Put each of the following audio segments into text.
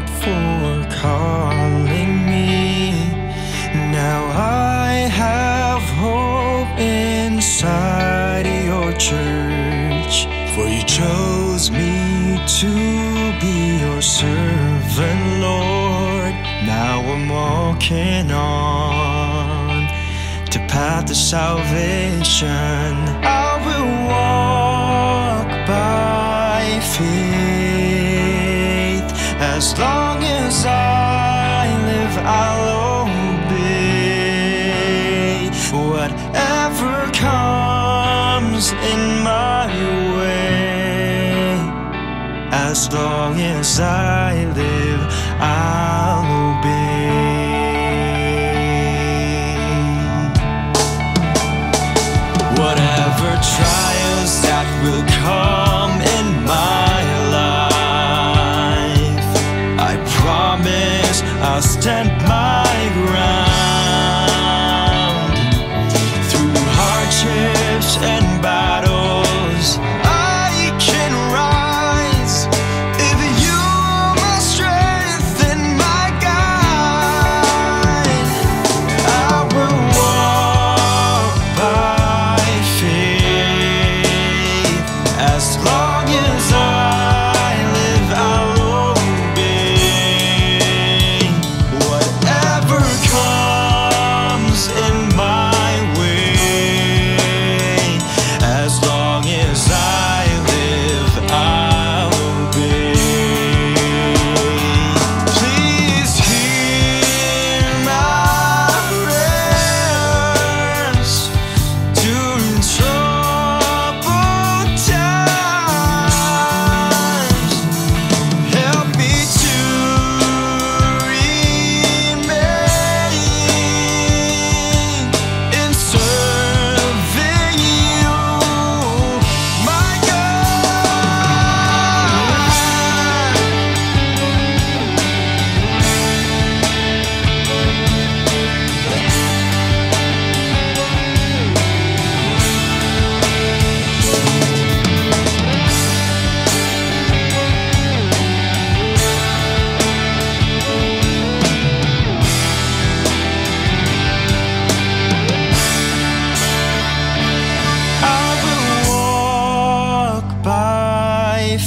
God for calling me. Now I have hope inside your church, for you chose me to be your servant, Lord. Now I'm walking on to path of salvation. I will walk by faith as long as I live. I'll obey whatever comes in my way. As long as I live, I'll I'll stand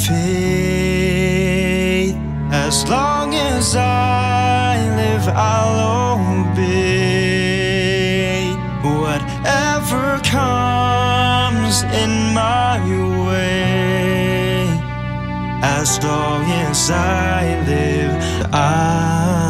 faith. As long as I live, I'll obey whatever comes in my way. As long as I live, I